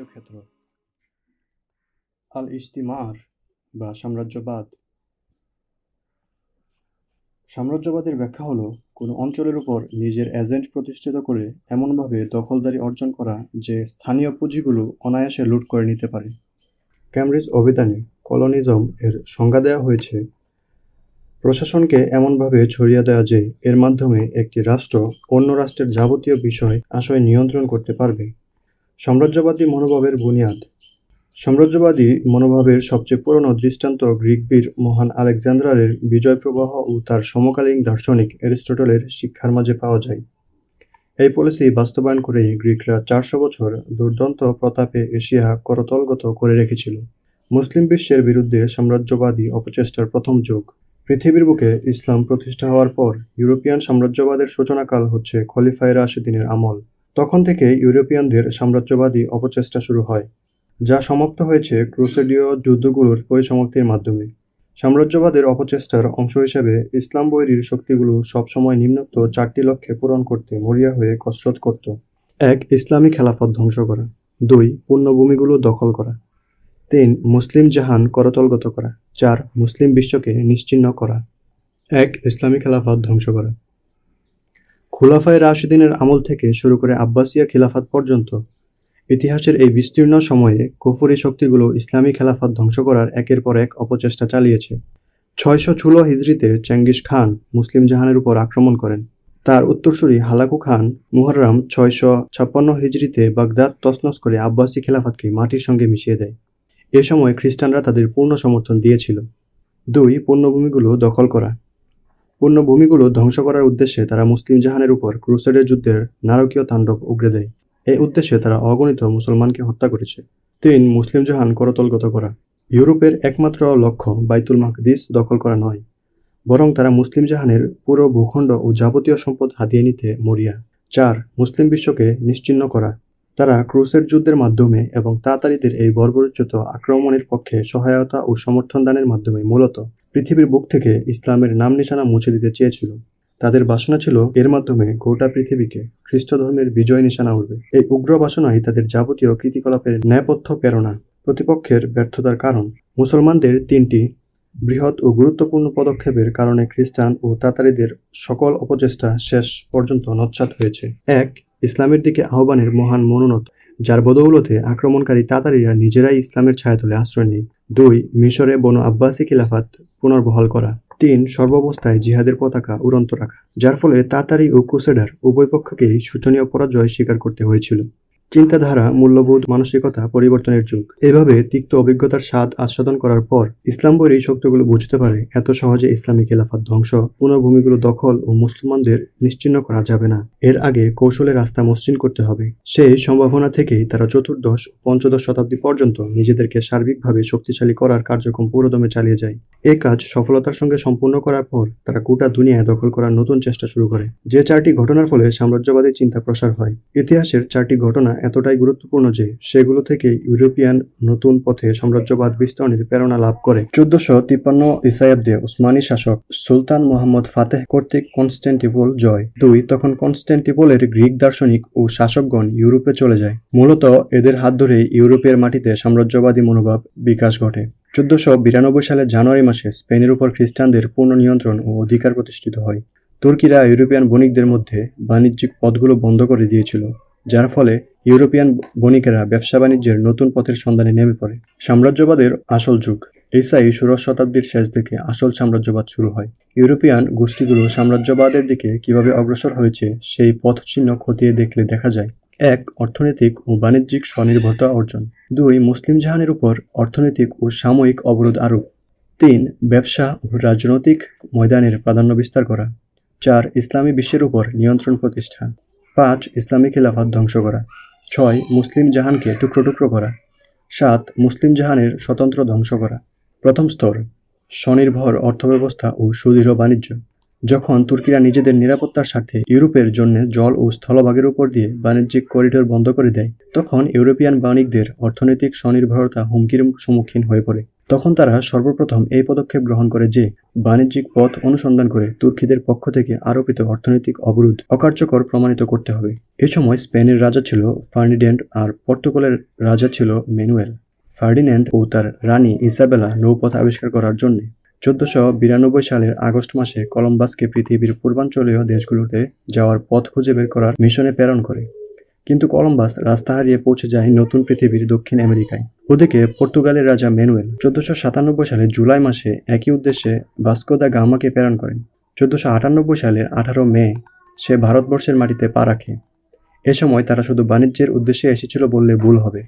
যাবতীয় ক্ষেত্র। আল ইজতিমার বা সাম্রাজ্যবাদ। সাম্রাজ্যবাদের ব্যাখ্যা হলো, কোনো অঞ্চলের উপর নিজের এজেন্ট প্রতিষ্ঠিত করে এমনভাবে দখলদারি অর্জন করা যে স্থানীয় পুঁজিগুলো অনায়াসে লুট করে নিতে পারে। ক্যামব্রিজ অভিধানে কলোনিজম এর সংজ্ঞা দেওয়া হয়েছে, প্রশাসনকে এমনভাবে ছড়িয়ে দেওয়া যে এর মাধ্যমে একটি রাষ্ট্র অন্য রাষ্ট্রের যাবতীয় বিষয় আশয় নিয়ন্ত্রণ করতে পারবে। সাম্রাজ্যবাদী মনোভাবের বুনিয়াদ। সাম্রাজ্যবাদী মনোভাবের সবচেয়ে পুরনো দৃষ্টান্ত গ্রিক বীর মহান আলেকজান্ডারের বিজয় প্রবাহ ও তার সমকালীন দার্শনিক অ্যারিস্টটলের শিক্ষার মাঝে পাওয়া যায়। এই পলিসি বাস্তবায়ন করেই গ্রিকরা চারশো বছর দুর্দান্ত প্রতাপে এশিয়া করতলগত করে রেখেছিল। মুসলিম বিশ্বের বিরুদ্ধে সাম্রাজ্যবাদী অপচেষ্টার প্রথম যুগ। পৃথিবীর বুকে ইসলাম প্রতিষ্ঠা হওয়ার পর ইউরোপিয়ান সাম্রাজ্যবাদের সূচনাকাল হচ্ছে খলিফায় রাশিদিনের আমল। তখন থেকে ইউরোপিয়ানদের সাম্রাজ্যবাদী অপচেষ্টা শুরু হয়, যা সমাপ্ত হয়েছে ক্রুসেডীয় যুদ্ধগুলোর পরিসমাপ্তির মাধ্যমে। সাম্রাজ্যবাদের অপচেষ্টার অংশ হিসেবে ইসলাম বৈরীর শক্তিগুলো সবসময় নিম্নোক্ত চারটি লক্ষ্যে পূরণ করতে মরিয়া হয়ে কসরত করত। এক, ইসলামী খেলাফত ধ্বংস করা। দুই, পূর্ণভূমিগুলো দখল করা। তিন, মুসলিম জাহান করতলগত করা। চার, মুসলিম বিশ্বকে নিশ্চিহ্ন করা। এক, ইসলামী খেলাফত ধ্বংস করা। খুলাফায় রাশিদিনের আমল থেকে শুরু করে আব্বাসিয়া খিলাফত পর্যন্ত, ইতিহাসের এই বিস্তীর্ণ সময়ে কুফুরি শক্তিগুলো ইসলামী খেলাফাত ধ্বংস করার একের পর এক অপচেষ্টা চালিয়েছে। ছয়শো ষোলো হিজড়িতে চেঙ্গিস খান মুসলিম জাহানের উপর আক্রমণ করেন। তার উত্তরসূরি হালাকু খান মুহররম ছয়শো ছাপ্পান্ন হিজড়িতে বাগদাদ তসনস করে আব্বাসি খেলাফাতকে মাটির সঙ্গে মিশিয়ে দেয়। এ সময় খ্রিস্টানরা তাদের পূর্ণ সমর্থন দিয়েছিল। দুই পূর্ণভূমিগুলো দখল করা। পূর্ণভূমিগুলো ধ্বংস করার উদ্দেশ্যে তারা মুসলিম জাহানের উপর ক্রুসেডের যুদ্ধের নারকীয় তাণ্ডব উগড়ে দেয়। এই উদ্দেশ্যে তারা অগণিত মুসলমানকে হত্যা করেছে। তিন, মুসলিম জাহান করতলগত করা। ইউরোপের একমাত্র লক্ষ্য বাইতুল মাকদিস দখল করা নয়, বরং তারা মুসলিম জাহানের পুরো ভূখণ্ড ও যাবতীয় সম্পদ হাতিয়ে নিতে মরিয়া। চার, মুসলিম বিশ্বকে নিশ্চিহ্ন করা। তারা ক্রুসের যুদ্ধের মাধ্যমে এবং তাতারিদের এই বর্বরোচ্যুত আক্রমণের পক্ষে সহায়তা ও সমর্থন দানের মাধ্যমে মূলত পৃথিবীর বুক থেকে ইসলামের নাম নিশানা মুছে দিতে চেয়েছিল। তাদের বাসনা ছিল, এর মাধ্যমে গোটা পৃথিবীকে খ্রিস্ট ধর্মের বিজয় নিশানা উঠবে এই উগ্র বাসনাই তাদের যাবতীয় কৃতিকলাপের ন্যায়পথ্য প্রেরণা। প্রতিপক্ষের ব্যর্থতার কারণ, মুসলমানদের তিনটি বৃহৎ ও গুরুত্বপূর্ণ পদক্ষেপের কারণে খ্রিস্টান ও তাতারিদের সকল অপচেষ্টা শেষ পর্যন্ত নৎসাত হয়েছে। এক, ইসলামের দিকে আহ্বানের মহান মনোনত যার বদৌলতে আক্রমণকারী তাতারিরা নিজেরাই ইসলামের ছায়াতলে আশ্রয় নেই দুই, মিশরে বন আব্বাসী খিলাফাত পুনর্বহাল করা। তিন, সর্বাবস্থায় জিহাদের পতাকা উড়ন্ত রাখা, যার ফলে তাতারি ও ক্রুসেডার উভয় পক্ষকেই শোচনীয় পরাজয় স্বীকার করতে হয়েছিল। চিন্তাধারা, মূল্যবোধ, মানসিকতা পরিবর্তনের যুগ। এভাবে তিক্ত অভিজ্ঞতার স্বাদ আস্বাদন করার পর ইসলাম বইয়ের এই শক্তিগুলো বুঝতে পারে এত সহজে ইসলামী খেলাফত ধ্বংস, পুনর্ভূমিগুলো দখল ও মুসলমানদের নিশ্চিন্ন করা যাবে না। এর আগে কৌশলে রাস্তা মসৃণ করতে হবে। সেই সম্ভাবনা থেকেই তারা চতুর্দশ ও পঞ্চদশ শতাব্দী পর্যন্ত নিজেদেরকে সার্বিকভাবে শক্তিশালী করার কার্যক্রম পুরোদমে চালিয়ে যায়। এই কাজ সফলতার সঙ্গে সম্পূর্ণ করার পর তারা গোটা দুনিয়ায় দখল করার নতুন চেষ্টা শুরু করে। যে চারটি ঘটনার ফলে সাম্রাজ্যবাদী চিন্তা প্রসার হয়। ইতিহাসের চারটি ঘটনা এতটাই গুরুত্বপূর্ণ যে সেগুলো থেকে ইউরোপিয়ান নতুন পথে সাম্রাজ্যবাদ বিস্তরণের প্রেরণা লাভ করে। চোদ্দশো তিপ্পান্ন ইসায়াব্দে উসমানী শাসক সুলতান মোহাম্মদ ফাতেহ কর্তৃক কনস্ট্যান্টিপোল জয়। দুই, তখন কনস্ট্যান্টিপোলের গ্রিক দার্শনিক ও শাসকগণ ইউরোপে চলে যায়। মূলত এদের হাত ধরেই ইউরোপের মাটিতে সাম্রাজ্যবাদী মনোভাব বিকাশ ঘটে। চোদ্দশো বিরানব্বই সালের জানুয়ারি মাসে স্পেনের উপর খ্রিস্টানদের পূর্ণ নিয়ন্ত্রণ ও অধিকার প্রতিষ্ঠিত হয়। তুর্কিরা ইউরোপিয়ান বণিকদের মধ্যে বাণিজ্যিক পথগুলো বন্ধ করে দিয়েছিল, যার ফলে ইউরোপিয়ান বণিকেরা ব্যবসা বাণিজ্যের নতুন পথের সন্ধানে নেমে পড়ে। সাম্রাজ্যবাদের আসল যুগ ইসাই ষোড়শ শতাব্দীর শেষ দিকে আসল সাম্রাজ্যবাদ শুরু হয়। ইউরোপিয়ান গোষ্ঠীগুলো সাম্রাজ্যবাদের দিকে কীভাবে অগ্রসর হয়েছে, সেই পথচিহ্ন খতিয়ে দেখলে দেখা যায়। এক, অর্থনৈতিক ও বাণিজ্যিক স্বনির্ভরতা অর্জন। দুই, মুসলিম জাহানের উপর অর্থনৈতিক ও সাময়িক অবরোধ আরোপ। তিন, ব্যবসা ও রাজনৈতিক ময়দানের প্রাধান্য বিস্তার করা। চার, ইসলামী বিশ্বের উপর নিয়ন্ত্রণ প্রতিষ্ঠা। পাঁচ, ইসলামী খেলাফত ধ্বংস করা। ছয়, মুসলিম জাহানকে টুকরো টুকরো করা। সাত, মুসলিম জাহানের স্বতন্ত্র ধ্বংস করা। প্রথম স্তর, স্বনির্ভর অর্থব্যবস্থা ও সুদৃঢ় বাণিজ্য। যখন তুর্কিরা নিজেদের নিরাপত্তার স্বার্থে ইউরোপের জন্য জল ও স্থলভাগের উপর দিয়ে বাণিজ্যিক করিডোর বন্ধ করে দেয়, তখন ইউরোপিয়ান বাণিকদের অর্থনৈতিক স্বনির্ভরতা হুমকির সম্মুখীন হয়ে পড়ে। তখন তারা সর্বপ্রথম এই পদক্ষেপ গ্রহণ করে যে, বাণিজ্যিক পথ অনুসন্ধান করে তুর্কিদের পক্ষ থেকে আরোপিত অর্থনৈতিক অবরোধ অকার্যকর প্রমাণিত করতে হবে। এ সময় স্পেনের রাজা ছিল ফার্নিডেন্ট আর পর্তুগালের রাজা ছিল ম্যানুয়েল ফার্ডিন্যান্ড ও তার রানী ইসাবেলা নৌপথ আবিষ্কার করার জন্য চোদ্দশো বিরানব্বই সালের আগস্ট মাসে কলম্বাসকে পৃথিবীর পূর্বাঞ্চলীয় দেশগুলোতে যাওয়ার পথ খুঁজে বের করার মিশনে প্রেরণ করে। কিন্তু কলম্বাস রাস্তা হারিয়ে পৌঁছে যায় নতুন পৃথিবীর দক্ষিণ আমেরিকায়। ওদিকে পর্তুগালের রাজা ম্যানুয়েল চোদ্দশো সাতানব্বই সালে জুলাই মাসে একই উদ্দেশ্যে ভাস্কো দা গামাকে প্রেরণ করেন। চোদ্দশো আটানব্বই সালের আঠারো মে সে ভারতবর্ষের মাটিতে পা রাখে। এ সময় তারা শুধু বাণিজ্যের উদ্দেশ্যে এসেছিল বললে ভুল হবে।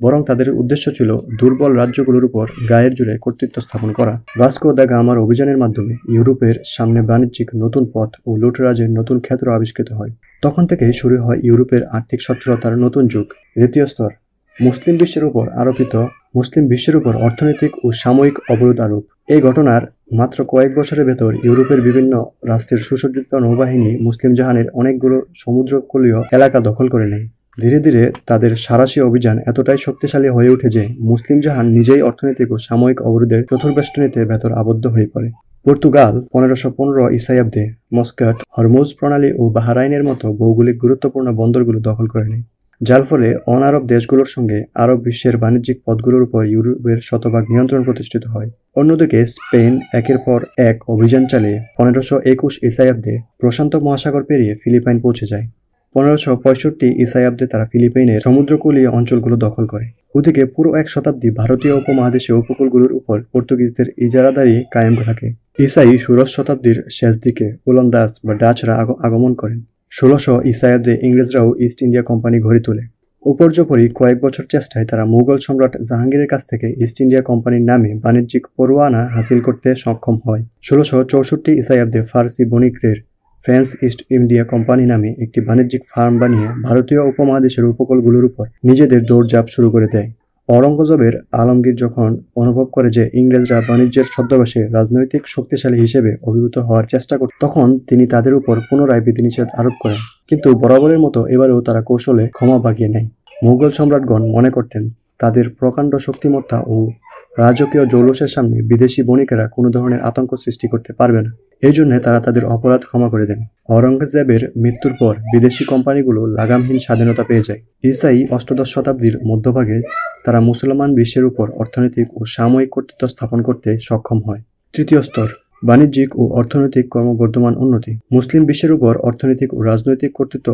বরং তাদের উদ্দেশ্য ছিল দুর্বল রাজ্যগুলোর উপর গায়ের জুড়ে কর্তৃত্ব স্থাপন করা। ভাস্কো দা গামার অভিযানের মাধ্যমে ইউরোপের সামনে বাণিজ্যিক নতুন পথ ও লুটরাজের নতুন ক্ষেত্র আবিষ্কৃত হয়। তখন থেকেই শুরু হয় ইউরোপের আর্থিক সচ্ছলতার নতুন যুগ। দ্বিতীয় স্তর, মুসলিম বিশ্বের উপর আরোপিত মুসলিম বিশ্বের উপর অর্থনৈতিক ও সাময়িক অবরোধ আরোপ। এই ঘটনার মাত্র কয়েক বছরের ভেতর ইউরোপের বিভিন্ন রাষ্ট্রের সুসজ্জিত নৌবাহিনী মুসলিম জাহানের অনেকগুলো সমুদ্রকূলীয় এলাকা দখল করে নেয়। ধীরে ধীরে তাদের সারাশি অভিযান এতটাই শক্তিশালী হয়ে ওঠে যে মুসলিম জাহান নিজেই অর্থনৈতিক ও সাময়িক অবরোধের চতুর্বেষ্টনীতে ভেতর আবদ্ধ হয়ে পড়ে। পর্তুগাল পনেরোশো পনেরো ইসাইয়াব্দে মস্কাট, হরমুজ প্রণালী ও বাহারাইনের মতো ভৌগোলিক গুরুত্বপূর্ণ বন্দরগুলো দখল করে নেয়, যার ফলে অনারব দেশগুলোর সঙ্গে আরব বিশ্বের বাণিজ্যিক পথগুলোর উপর ইউরোপের শতভাগ নিয়ন্ত্রণ প্রতিষ্ঠিত হয়। অন্যদিকে স্পেন একের পর এক অভিযান চালিয়ে পনেরোশো একুশ ইসাইয়াব্দে প্রশান্ত মহাসাগর পেরিয়ে ফিলিপাইন পৌঁছে যায়। পনেরোশো পঁয়ষট্টি ইসাইয়াব্দে তারা ফিলিপাইনের সমুদ্রকূলীয় অঞ্চলগুলো দখল করে। ওদিকে পুরো এক শতাব্দী ভারতীয় উপমহাদেশীয় উপকূলগুলোর উপর পর্তুগিজদের ইজারাদারি কায়েম থাকে। ইসাই ষোড়শ শতাব্দীর শেষ দিকে ওলন্দাজ বা ডাচরা আগমন করেন। ষোলোশো ইসায়াব্দে ইংরেজরাও ইস্ট ইন্ডিয়া কোম্পানি গড়ে তোলে। উপর্যপরি কয়েক বছর চেষ্টায় তারা মুঘল সম্রাট জাহাঙ্গীরের কাছ থেকে ইস্ট ইন্ডিয়া কোম্পানির নামে বাণিজ্যিক পরোয়ানা হাসিল করতে সক্ষম হয়। ষোলোশো চৌষট্টি ইসায়াব্দে ফার্সি বণিকদের ফ্রেন্স ইস্ট ইন্ডিয়া কোম্পানি নামে একটি বাণিজ্যিক ফার্ম বানিয়ে ভারতীয় উপমহাদেশের উপকূলগুলোর উপর নিজেদের দৌড়ঝাঁপ শুরু করে দেয়। অরঙ্গজেবের আলমগীর যখন অনুভব করে যে ইংরেজরা বাণিজ্যের ছদ্মবেশে রাজনৈতিক শক্তিশালী হিসেবে অভিভূত হওয়ার চেষ্টা করে তখন তিনি তাদের উপর পুনরায় বিধিনিষেধ আরোপ করেন। কিন্তু বরাবরের মতো এবারেও তারা কৌশলে ক্ষমা বাগিয়ে নেয়। মুঘল সম্রাটগণ মনে করতেন, তাদের প্রকাণ্ড শক্তিমত্তা ও রাজকীয় জৌলসের সামনে বিদেশি বণিকেরা কোনো ধরনের আতঙ্ক সৃষ্টি করতে পারবে না। এই জন্য তারা তাদের অপরাধ ক্ষমা করে দেন। অরঙ্গজেবের মৃত্যুর পর বিদেশি কোম্পানিগুলো লাগামহীন স্বাধীনতা পেয়ে যায়। ইসাই অষ্টদশ শতাব্দীর মধ্যভাগে তারা মুসলমান বিশ্বের উপর অর্থনৈতিক ও সাময়িক কর্তৃত্ব স্থাপন করতে সক্ষম হয়। তৃতীয় স্তর, বাণিজ্যিক ও অর্থনৈতিক ক্রমবর্ধমান উন্নতি। মুসলিম বিশ্বের উপর অর্থনৈতিক ও রাজনৈতিক কর্তৃত্ব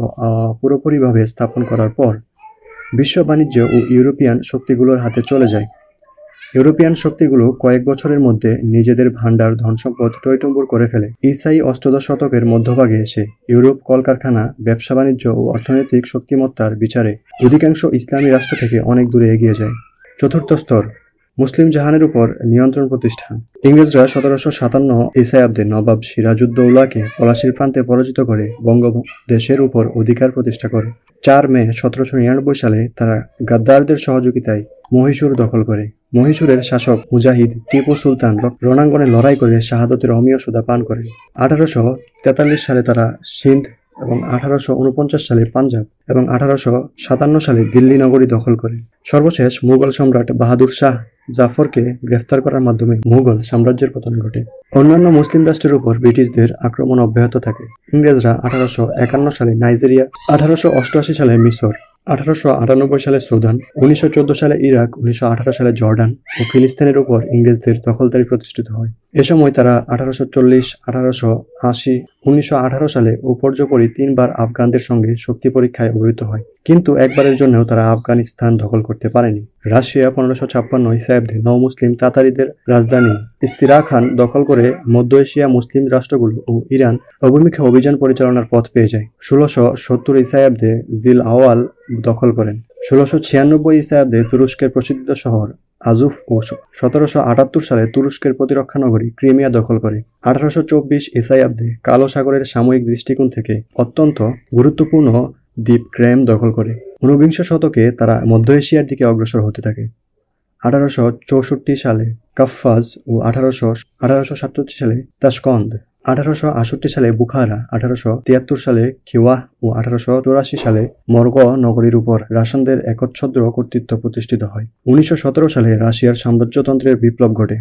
পুরোপুরিভাবে স্থাপন করার পর বিশ্ব বাণিজ্য ও ইউরোপিয়ান শক্তিগুলোর হাতে চলে যায়। ইউরোপিয়ান শক্তিগুলো কয়েক বছরের মধ্যে নিজেদের ভাণ্ডার, ধনসম্পদ টৈটম্বুর করে ফেলে। ইসাই অষ্টদশ শতকের মধ্যভাগে এসে ইউরোপ কলকারখানা, ব্যবসা বাণিজ্য ও অর্থনৈতিক শক্তিমত্তার বিচারে অধিকাংশ ইসলামী রাষ্ট্র থেকে অনেক দূরে এগিয়ে যায়। চতুর্থ স্তর, মুসলিম জাহানের উপর নিয়ন্ত্রণ প্রতিষ্ঠান। ইংরেজরা সতেরোশো সাতান্ন ইসায়াব্দে নবাব সিরাজুদ্দৌলাকে পলাশির প্রান্তে পরাজিত করে বঙ্গদেশের উপর অধিকার প্রতিষ্ঠা করে। চার মে সতেরোশো নিরানব্বই সালে তারা গাদ্দারদের সহযোগিতায় মহীশূর দখল করে। মহীশূরের শাসক মুজাহিদ টিপু সুলতান রণাঙ্গনে লড়াই করে শাহাদতের অমীয় সুদা পান করেন। আঠারোশো তেতাল্লিশ সালে তারা সিন্ধ এবং আঠারোশো উনপঞ্চাশ সালে পাঞ্জাব এবং আঠারোশো সাতান্ন সালে দিল্লি নগরী দখল করে সর্বশেষ মুঘল সম্রাট বাহাদুর শাহ জাফরকে গ্রেফতার করার মাধ্যমে মুঘল সাম্রাজ্যের পতন ঘটে। অন্যান্য মুসলিম রাষ্ট্রের উপর ব্রিটিশদের আক্রমণ অব্যাহত থাকে। ইংরেজরা আঠারোশো একান্ন সালে নাইজেরিয়া, আঠারোশো অষ্টআশি সালে মিশর আঠারোশো আটানব্বই সালে সুদান, উনিশশো চোদ্দ সালে ইরাক, উনিশশো আঠারো সালে জর্ডান ও ফিলিস্তিনের উপর ইংরেজদের দখলদারি প্রতিষ্ঠিত হয়। এ সময় তারা আঠারোশো চল্লিশ, আঠারোশো আশি, উনিশশো সালে উপর্যপরি তিনবার আফগানদের সঙ্গে শক্তি পরীক্ষায় অভিহিত হয়। কিন্তু একবারের জন্যও তারা আফগানিস্তান দখল করতে পারেনি। রাশিয়া পনেরোশো ছাপ্পান্ন হিসাবে নৌ মুসলিম তাতারিদের রাজধানী ইস্তিরা খান দখল করে মধ্য এশিয়া মুসলিম রাষ্ট্রগুলো ও ইরান অভিমুখে অভিযান পরিচালনার পথ পেয়ে যায়। ষোলোশো সত্তর ইসায়াব্দে জিল আওয়াল দখল করেন। ষোলোশো ছিয়ানব্বই ইসায়াব্দে তুরস্কের প্রসিদ্ধ শহর আজুফ ও সতেরোশো আটাত্তর সালে তুরস্কের প্রতিরক্ষা নগরী ক্রিমিয়া দখল করে। আঠারোশো চব্বিশ ইসায়াব্দে কালো সাগরের সাময়িক দৃষ্টিকোণ থেকে অত্যন্ত গুরুত্বপূর্ণ দ্বীপ ক্রেম দখল করে। ঊনবিংশ শতকে তারা মধ্য এশিয়ার দিকে অগ্রসর হতে থাকে। আঠারোশো চৌষট্টি সালে কাফফাজ ও আঠারোশো আঠারোশো সাতষট্টি সালে তাসকন্দ আঠারোশো আষট্টি সালে বুখারা, আঠারোশো তিয়াত্তর সালে খিওয়াহ ও আঠারোশো চৌরাশি সালে মর্গ নগরীর উপর রাশানদের একচ্ছদ্র কর্তৃত্ব প্রতিষ্ঠিত হয়। উনিশশো সতেরো সালে রাশিয়ার সাম্রাজ্যতন্ত্রের বিপ্লব ঘটে,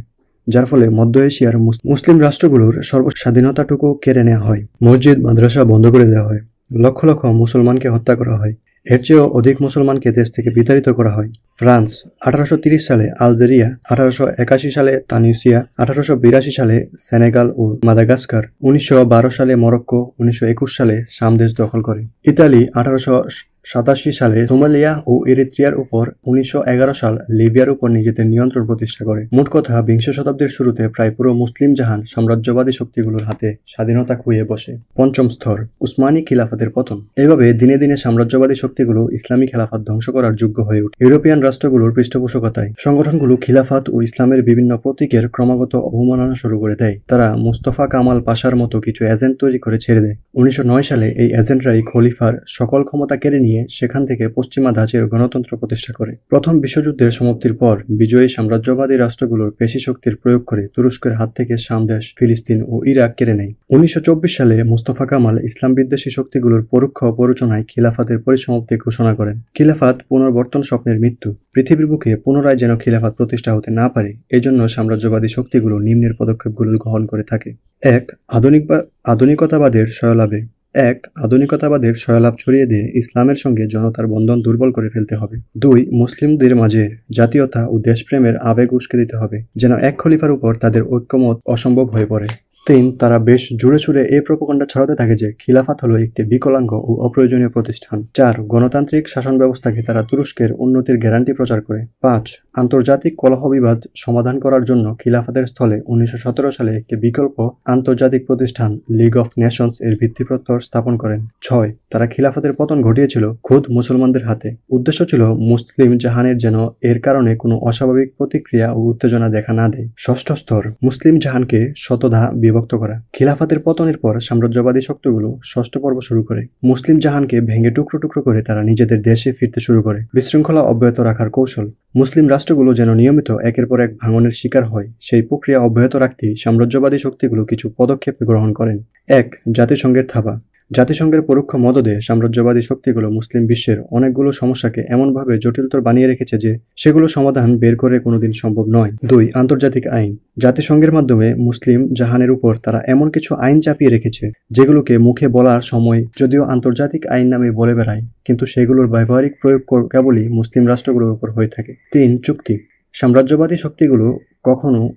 যার ফলে মধ্য এশিয়ার মুসলিম রাষ্ট্রগুলোর সর্বস্বাধীনতাটুকু কেড়ে নেওয়া হয়। মসজিদ, মাদ্রাসা বন্ধ করে দেওয়া হয়। লক্ষ লক্ষ মুসলমানকে হত্যা করা হয়। এর চেয়েও অধিক মুসলমানকে দেশ থেকে বিতাড়িত করা হয়। ফ্রান্স, আঠারোশো সালে আলজেরিয়া, আঠারোশো একাশি সালে তানিউসিয়া আঠারোশো বিরাশি সালে সেনেগাল ও মাদাগাস্কার, উনিশশো বারো সালে মরক্কো, উনিশশো একুশ সালে সামদেশ দখল করে। ইতালি, আঠারোশো সাতাশি সালে সোমালিয়া ও এরিত্রিয়ার উপর উনিশশো এগারো সাল লিবিয়ার উপর নিজেদের নিয়ন্ত্রণ প্রতিষ্ঠা করে। মোট কথা, বিংশ শতাব্দীর শুরুতে প্রায় পুরো মুসলিম জাহান সাম্রাজ্যবাদী শক্তিগুলোর হাতে স্বাধীনতা খুঁয়ে বসে। পঞ্চম স্তর, উসমানী খিলাফতের পতন। এভাবে দিনে দিনে সাম্রাজ্যবাদী শক্তিগুলো ইসলামী খেলাফত ধ্বংস করার যোগ্য হয়ে ওঠে। ইউরোপিয়ান রাষ্ট্রগুলোর পৃষ্ঠপোষকতায় সংগঠনগুলো খিলাফাত ও ইসলামের বিভিন্ন প্রতীকের ক্রমাগত অবমাননা শুরু করে দেয়। তারা মুস্তফা কামাল পাশার মতো কিছু এজেন্ট তৈরি করে ছেড়ে দেয়। উনিশশো নয় সালে এই এজেন্টরাই খলিফার সকল ক্ষমতা কেড়ে নিয়ে সেখান থেকে পশ্চিমা ধাঁচের গণতন্ত্র প্রতিষ্ঠা করে। প্রথম বিশ্বযুদ্ধের সমাপ্তির পর বিজয়ী সাম্রাজ্যবাদী রাষ্ট্রগুলোর পেশি শক্তির প্রয়োগ করে তুরস্কের হাত থেকে সামদেশ ফিলিস্তিন ও ইরাক কেড়ে নেয়। উনিশশো চব্বিশ সালে মুস্তফা কামাল ইসলাম বিদ্বেষী শক্তিগুলোর পরোক্ষ প্ররোচনায় খিলাফাতের পরিসমাপ্তি ঘোষণা করেন। খিলাফাত পুনর্বর্তন স্বপ্নের মৃত্যু, পৃথিবীর বুকে পুনরায় যেন খিলাফাত প্রতিষ্ঠা হতে না পারে, এজন্য সাম্রাজ্যবাদী শক্তিগুলো নিম্নের পদক্ষেপগুলো গ্রহণ করে থাকে। এক আধুনিক আধুনিকতাবাদের সয়লাভে এক, আধুনিকতাবাদের সয়লাভ ছড়িয়ে দিয়ে ইসলামের সঙ্গে জনতার বন্ধন দুর্বল করে ফেলতে হবে। দুই, মুসলিমদের মাঝে জাতীয়তা ও দেশপ্রেমের আবেগ উস্কে দিতে হবে, যেন এক খলিফার উপর তাদের ঐক্যমত অসম্ভব হয়ে পড়ে। তিন, তারা বেশ জুড়ে ছুড়ে এই প্রকোকাণ্ডা ছড়াতে থাকে যে খিলাফাত হলো একটি বিকলাঙ্গ ও অপ্রয়োজনীয় প্রতিষ্ঠান। চার, গণতান্ত্রিক শাসন ব্যবস্থাকে তারা তুরস্কের উন্নতির গ্যারান্টি প্রচার করে। পাঁচ, আন্তর্জাতিক কলহ বিবাদ সমাধান করার জন্য খিলাফাতের স্থলে উনিশশো সতেরো সালে একটি বিকল্প আন্তর্জাতিক প্রতিষ্ঠান লিগ অফ নেশনস এর ভিত্তিপ্রস্তর স্থাপন করেন। ছয়, তারা খিলাফতের পতন ঘটিয়েছিল খুদ মুসলমানদের হাতে। উদ্দেশ্য ছিল মুসলিম জাহানের যেন এর কারণে কোনো অস্বাভাবিক প্রতিক্রিয়া ও উত্তেজনা দেখা না দেয়। ষষ্ঠ স্তর, মুসলিম জাহানকে শতধা বিভক্ত করা। খিলাফাতের পতনের পর সাম্রাজ্যবাদী শক্তিগুলো ষষ্ঠ পর্ব শুরু করে। মুসলিম জাহানকে ভেঙে টুকরো টুকরো করে তারা নিজেদের দেশে ফিরতে শুরু করে। বিশৃঙ্খলা অব্যাহত রাখার কৌশল। মুসলিম রাষ্ট্রগুলো যেন নিয়মিত একের পর এক ভাঙনের শিকার হয়, সেই প্রক্রিয়া অব্যাহত রাখতেই সাম্রাজ্যবাদী শক্তিগুলো কিছু পদক্ষেপ গ্রহণ করেন। এক, জাতিসংঘের থাবা। জাতিসংঘের পরোক্ষ মদদে সাম্রাজ্যবাদী শক্তিগুলো মুসলিম বিশ্বের অনেকগুলো সমস্যাকে এমনভাবে জটিলতর বানিয়ে রেখেছে যে সেগুলো সমাধান বের করে কোনোদিন সম্ভব নয়। দুই, আন্তর্জাতিক আইন। জাতিসংঘের মাধ্যমে মুসলিম জাহানের উপর তারা এমন কিছু আইন চাপিয়ে রেখেছে যেগুলোকে মুখে বলার সময় যদিও আন্তর্জাতিক আইন নামে বলে বেড়ায়, কিন্তু সেগুলোর ব্যবহারিক প্রয়োগ কেবলই মুসলিম রাষ্ট্রগুলোর উপর হয়ে থাকে। তিন, চুক্তি। সাম্রাজ্যবাদী শক্তিগুলো কখনো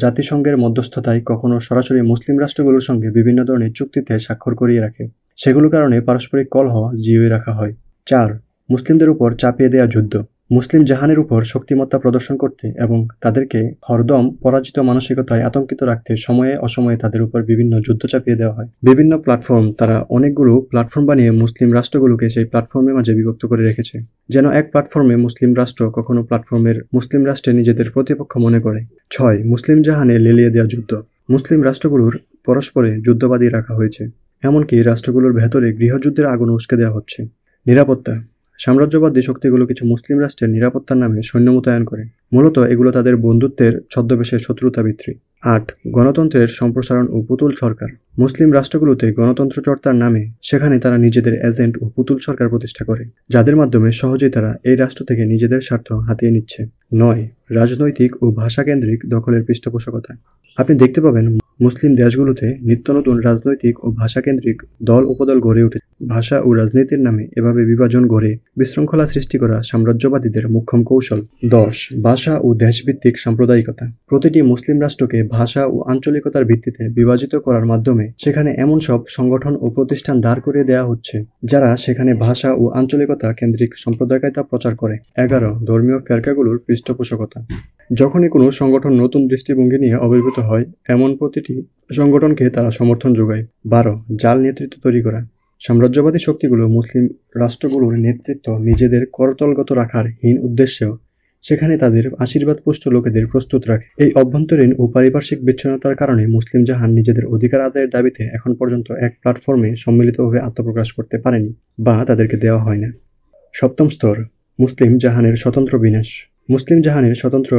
জাতিসংঘের মধ্যস্থতায়, কখনো সরাসরি মুসলিম রাষ্ট্রগুলোর সঙ্গে বিভিন্ন ধরনের চুক্তিতে স্বাক্ষর করিয়ে রাখে। সেগুলোর কারণে পারস্পরিক কলহ জিওয়ে রাখা হয়। চার, মুসলিমদের উপর চাপিয়ে দেওয়া যুদ্ধ। মুসলিম জাহানের উপর শক্তিমত্তা প্রদর্শন করতে এবং তাদেরকে হরদম পরাজিত মানসিকতায় আতঙ্কিত রাখতে সময়ে অসময়ে তাদের উপর বিভিন্ন যুদ্ধ চাপিয়ে দেওয়া হয়। বিভিন্ন প্ল্যাটফর্ম তারা অনেকগুলো প্ল্যাটফর্ম বানিয়ে মুসলিম রাষ্ট্রগুলোকে সেই প্ল্যাটফর্মের মাঝে বিভক্ত করে রেখেছে। যেন এক প্ল্যাটফর্মে মুসলিম রাষ্ট্র কখনো প্ল্যাটফর্মের মুসলিম রাষ্ট্রে নিজেদের প্রতিপক্ষ মনে করে। ছয়, মুসলিম জাহানে লেলিয়ে দেওয়া যুদ্ধ। মুসলিম রাষ্ট্রগুলোর পরস্পরে যুদ্ধবাদী রাখা হয়েছে। এমনকি রাষ্ট্রগুলোর ভেতরে গৃহযুদ্ধের আগুন উস্কে দেওয়া হচ্ছে। নিরাপত্তা সাম্রাজ্যবাদী শক্তিগুলো কিছু মুসলিম রাষ্ট্রের নিরাপত্তার নামে সৈন্য মোতায়েন করে। মূলত এগুলো তাদের বন্ধুত্বের ছদ্মবেশের শত্রুতা বিত্রী আট, গণতন্ত্রের সম্প্রসারণ ও পুতুল সরকার। মুসলিম রাষ্ট্রগুলোতে গণতন্ত্র চর্চার নামে সেখানে তারা নিজেদের এজেন্ট ও পুতুল সরকার প্রতিষ্ঠা করে, যাদের মাধ্যমে সহজেই তারা এই রাষ্ট্র থেকে নিজেদের স্বার্থ হাতিয়ে নিচ্ছে। নয়, রাজনৈতিক ও ভাষাকেন্দ্রিক দখলের পৃষ্ঠপোষকতা। আপনি দেখতে পাবেন মুসলিম দেশগুলোতে নিত্য নতুন রাজনৈতিক ও ভাষাকেন্দ্রিক দল উপদল গড়ে উঠে ভাষা ও রাজনীতির নামে এভাবে বিভাজন গড়ে বিশৃঙ্খলা সৃষ্টি করা সাম্রাজ্যবাদীদের মুখ্যম কৌশল। দশ, ভাষা ও দেশভিত্তিক সাম্প্রদায়িকতা। প্রতিটি মুসলিম রাষ্ট্রকে ভাষা ও আঞ্চলিকতার ভিত্তিতে বিভাজিত করার মাধ্যমে সেখানে এমন সব সংগঠন ও প্রতিষ্ঠান দাঁড় করিয়ে দেওয়া হচ্ছে, যারা সেখানে ভাষা ও আঞ্চলিকতা কেন্দ্রিক সাম্প্রদায়িকতা প্রচার করে। এগারো, ধর্মীয় ফেরকাগুলোর পৃষ্ঠপোষকতা। যখনই কোনো সংগঠন নতুন দৃষ্টিভঙ্গি নিয়ে আবির্ভূত হয়, এমন প্রতিটি সংগঠনকে তারা সমর্থন যোগায়। বারো, জাল নেতৃত্ব তৈরি করা। সাম্রাজ্যবাদী শক্তিগুলো মুসলিম রাষ্ট্রগুলোর নেতৃত্ব নিজেদের করতলগত রাখার হীন উদ্দেশ্যেও সেখানে তাদের আশীর্বাদ পুষ্ট লোকেদের প্রস্তুত রাখে। এই অভ্যন্তরীণ ও পারিপার্শ্বিক বিচ্ছিন্নতার কারণে মুসলিম জাহান নিজেদের অধিকার আদায়ের দাবিতে এখন পর্যন্ত এক প্ল্যাটফর্মে সম্মিলিতভাবে আত্মপ্রকাশ করতে পারেনি বা তাদেরকে দেওয়া হয় না সপ্তম স্তর, মুসলিম জাহানের স্বতন্ত্র বিনাশ। মুসলিম জাহানের স্বতন্ত্র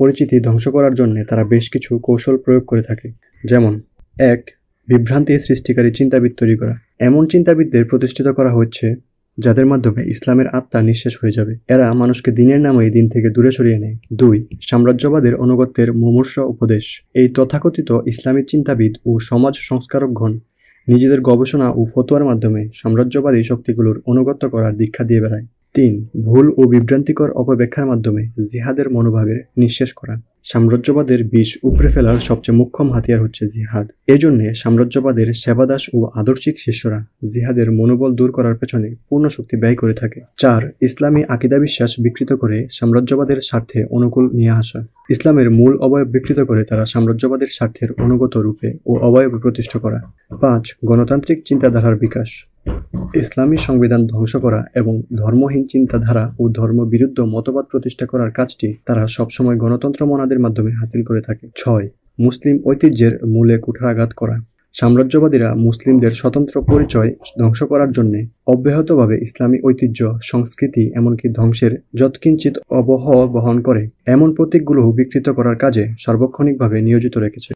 পরিচিতি ধ্বংস করার জন্য তারা বেশ কিছু কৌশল প্রয়োগ করে থাকে। যেমন, এক, বিভ্রান্তি সৃষ্টিকারী চিন্তাবিদ তৈরি করা। এমন চিন্তাবিদদের প্রতিষ্ঠিত করা হচ্ছে যাদের মাধ্যমে ইসলামের আত্মা নিঃশেষ হয়ে যাবে। এরা মানুষকে দিনের নামে দিন থেকে দূরে সরিয়ে নেয়। দুই, সাম্রাজ্যবাদের অনুগত্যের মুমূর্ষ উপদেশ। এই তথাকথিত ইসলামী চিন্তাবিদ ও সমাজ সংস্কারকগণ নিজেদের গবেষণা ও ফতোয়ার মাধ্যমে সাম্রাজ্যবাদী শক্তিগুলোর অনুগত্য করার দীক্ষা দিয়ে বেড়ায়। তিন, ভুল ও বিভ্রান্তিকর অপব্যাখ্যার মাধ্যমে জিহাদের মনোভাবের নিঃশেষ করা সাম্রাজ্যবাদের বিষ উপড়ে ফেলার সবচেয়ে মুখ্যম হাতিয়ার হচ্ছে জিহাদ। এজন্যে সাম্রাজ্যবাদের সেবাদাস ও আদর্শিক শিষ্যরা জিহাদের মনোবল দূর করার পেছনে পূর্ণ শক্তি ব্যয় করে থাকে। চার, ইসলামী আকিদা বিশ্বাস বিকৃত করে সাম্রাজ্যবাদের স্বার্থে অনুকূল নিয়ে আসা। ইসলামের মূল অবয়ব বিকৃত করে তারা সাম্রাজ্যবাদের স্বার্থের অনুগত রূপে ও অবয়ব প্রতিষ্ঠা করা। পাঁচ, গণতান্ত্রিক চিন্তাধারার বিকাশ। ইসলামী সংবিধান ধ্বংস করা এবং ধর্মহীন চিন্তাধারা ও ধর্মবিরুদ্ধ মতবাদ প্রতিষ্ঠা করার কাজটি তারা সবসময় গণতন্ত্র মনাদের মাধ্যমে হাসিল করে থাকে। ছয়, মুসলিম ঐতিহ্যের মূলে কুঠারাঘাত করা। সাম্রাজ্যবাদীরা মুসলিমদের স্বতন্ত্র পরিচয় ধ্বংস করার জন্য অব্যাহতভাবে ইসলামী ঐতিহ্য, সংস্কৃতি, এমনকি ধ্বংসের যৎকিঞ্চিত অবহ বহন করে। এমন প্রতীকগুলো বিকৃত করার কাজে সার্বক্ষণিকভাবে নিয়োজিত রেখেছে।